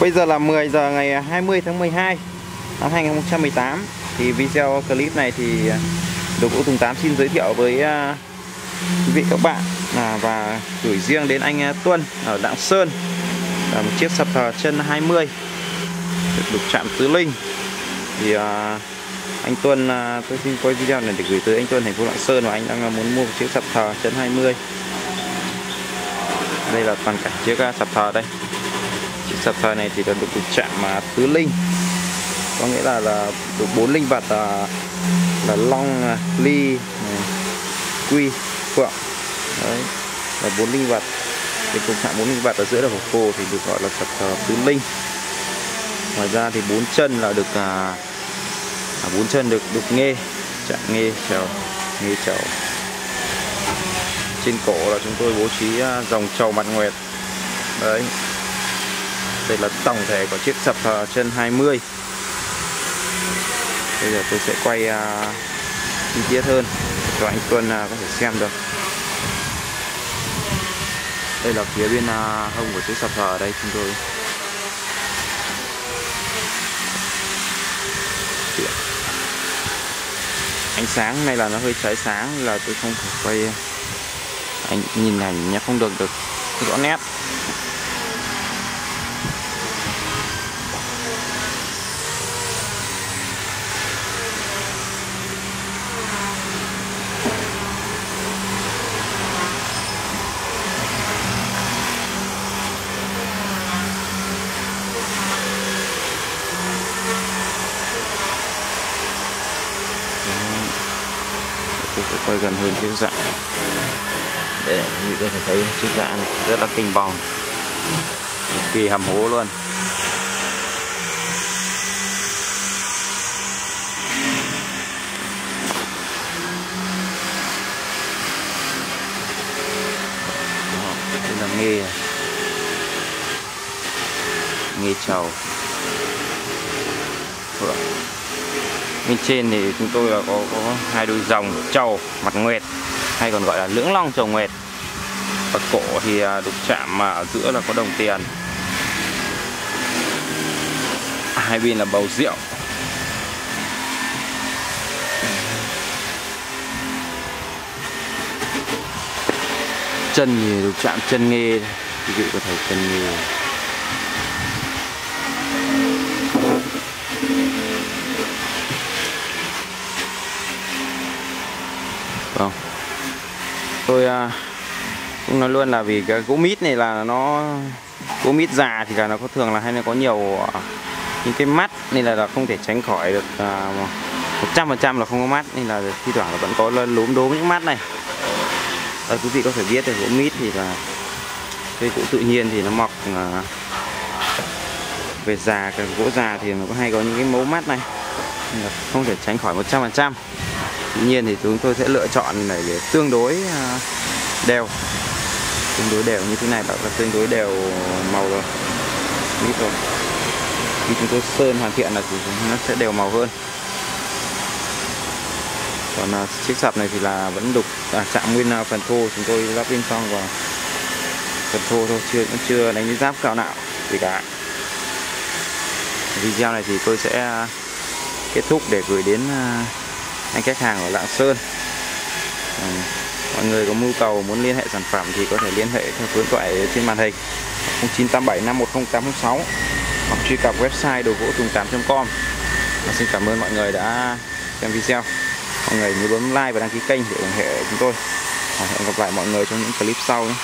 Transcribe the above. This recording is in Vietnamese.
Bây giờ là 10 giờ ngày à, 20 tháng 12 năm 2018 thì video clip này thì à, được Vũ Tùng Tám xin giới thiệu với à, quý vị các bạn. À, và gửi riêng đến anh Tuân ở Lạng Sơn. Là một chiếc sập thờ chân 20 được đục chạm tứ linh. Thì anh Tuân tôi xin quay video này để gửi tới anh Tuân thành phố Lạng Sơn và anh đang muốn mua một chiếc sập thờ chân 20 đây là toàn cảnh chiếc sập thờ đây sập thờ này thì được đục chạm tứ linh. Có nghĩa là là được bốn linh vật là, là long à, ly quy phượng. Đấy là bốn linh vật cái cùng chạm bốn linh vật ở giữa là hộp phù thì được gọi là sập thờ tứ linh. Ngoài ra thì bốn chân là được à, à, bốn chân được đục nghe chạm nghe trèo nghe trèo trên cổ là chúng tôi bố trí à, dòng trầu mặt nguyệt. Đấy đây là tổng thể của chiếc sập thờ chân 20 bây giờ tôi sẽ quay uh, chi tiết hơn cho anh Tuân uh, có thể xem được. Đây là phía bên uh, hông của chiếc sập thờ ở đây chúng tôi. Ánh sáng này là nó hơi cháy sáng là tôi không thể quay anh nhìn ảnh nhé không được được rõ nét. Tôi sẽ quay gần hơn chiếc dạng để như vị có thể thấy chiếc dạng này rất là kinh bòng kỳ hầm hố luôn. Đây là nghề. Nghề trầu bên trên thì chúng tôi là có, có hai đôi dòng trầu mặt nguyệt hay còn gọi là lưỡng long trầu nguyệt. Và cổ thì à, đục chạm mà ở giữa là có đồng tiền. Hai bên là bầu rượu. Chân thì đục chạm chân nghe quý vị có thể chân nghe Tôi à, cũng nói luôn là vì cái gỗ mít này là nó gỗ mít già thì là nó có thường là hay là có nhiều à, những cái mắt nên là, là không thể tránh khỏi được à, một trăm phần trăm là không có mắt nên là thi thoảng là vẫn có lốm đốm những mắt này. à, quý vị có thể biết là gỗ mít thì là cây gỗ tự nhiên thì nó mọc uh, về già cái gỗ già thì nó có hay có những cái mấu mắt này nên là không thể tránh khỏi một trăm phần trăm Tuy nhiên thì chúng tôi sẽ lựa chọn này để tương đối à, đều. Tương đối đều như thế này là tương đối đều màu rồi. Ít rồi khi chúng tôi sơn hoàn thiện là thì nó sẽ đều màu hơn. Còn à, chiếc sập này thì là vẫn đục à, chạm nguyên à, phần thô. Chúng tôi lắp in xong và phần thô thôi chưa cũng chưa đánh giáp cao nạo gì cả. Video này thì tôi sẽ kết thúc để gửi đến anh khách hàng ở Lạng Sơn. À, mọi người có nhu cầu muốn liên hệ sản phẩm thì có thể liên hệ theo số điện thoại trên màn hình. 0987 510806 hoặc truy cập website đồ gỗ tùng 8.com xin cảm ơn mọi người đã xem video. Mọi người nhớ bấm like và đăng ký kênh để ủng hộ chúng tôi. Hẹn gặp lại mọi người trong những clip sau nhé.